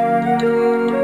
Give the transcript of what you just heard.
Música